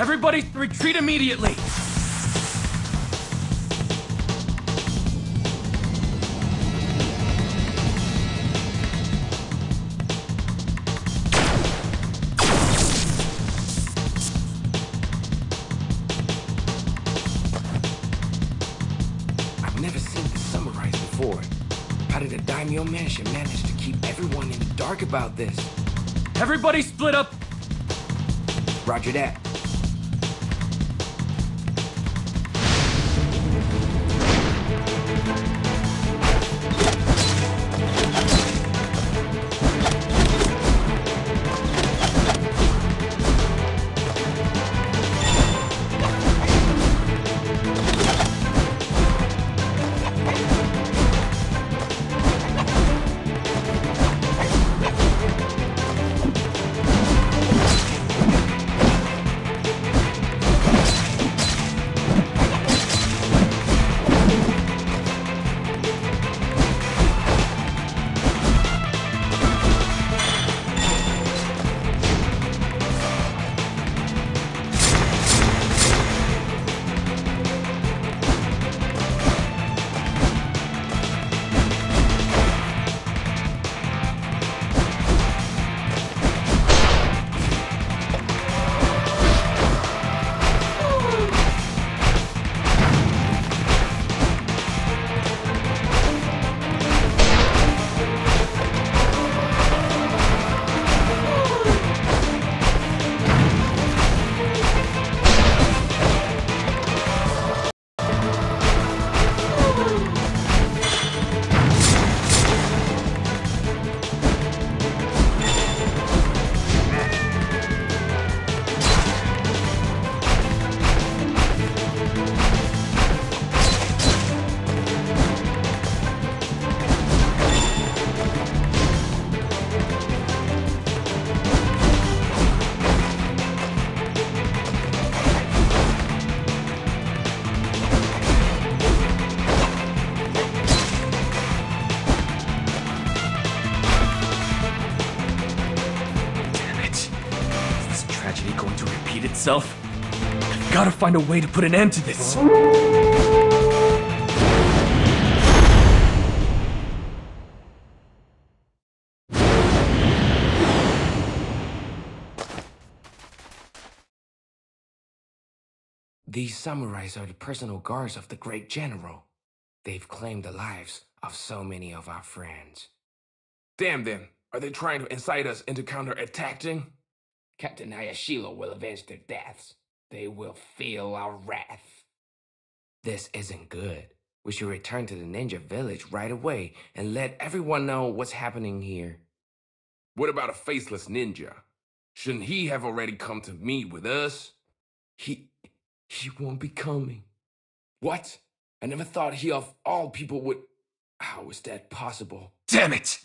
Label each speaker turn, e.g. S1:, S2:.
S1: Everybody retreat immediately!
S2: I've never seen the samurais before. How did a daimyo mansion manage to keep everyone in the dark about this?
S1: Everybody split up!
S2: Roger that.
S1: Tragedy going to repeat itself? I've gotta find a way to put an end to this.
S2: These samurais are the personal guards of the great general. They've claimed the lives of so many of our friends.
S3: Damn them. Are they trying to incite us into counterattacking?
S2: Captain Ayashilo will avenge their deaths. They will feel our wrath. This isn't good. We should return to the ninja village right away and let everyone know what's happening here.
S3: What about a faceless ninja? Shouldn't he have already come to meet with us?
S2: He. he won't be coming. What? I never thought he of all people would. How is that possible?
S1: Damn it!